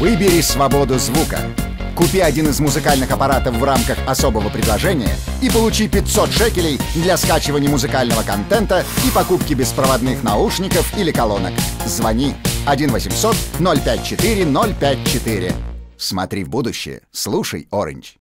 Выбери свободу звука. Купи один из музыкальных аппаратов в рамках особого предложения и получи 500 шекелей для скачивания музыкального контента и покупки беспроводных наушников или колонок. Звони 1 800 054 054. Смотри в будущее. Слушай Orange.